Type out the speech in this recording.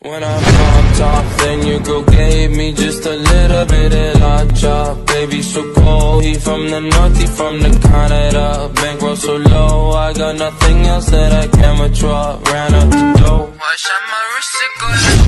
When I popped off, then your girl gave me just a little bit of la chop Baby, so cold, he from the north, he from the Canada. Bankroll so low, I got nothing else that I can withdraw. Ran up the dough Watch out my wrist, it